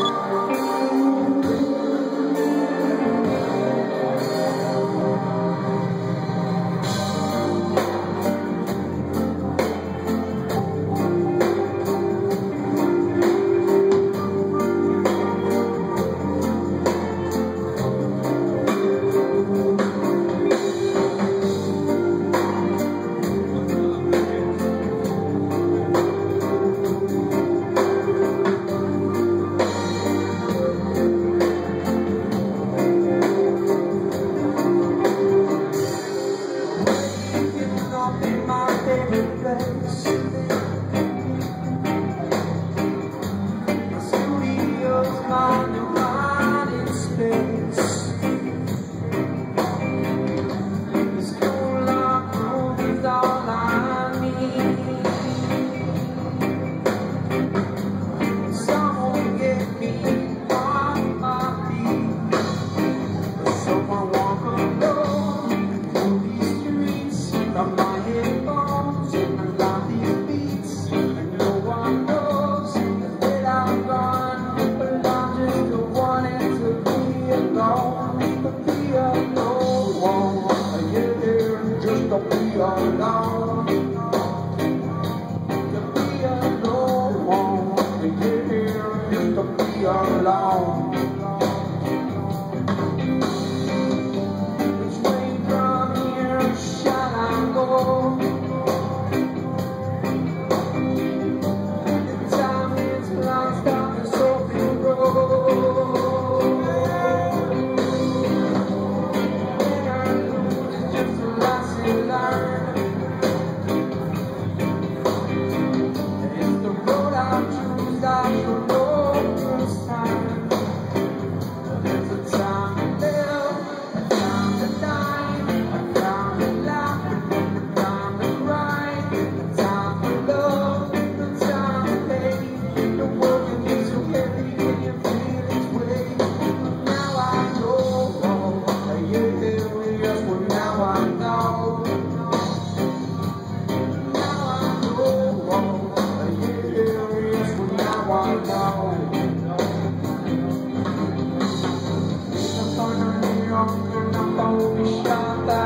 Bye. Thank you.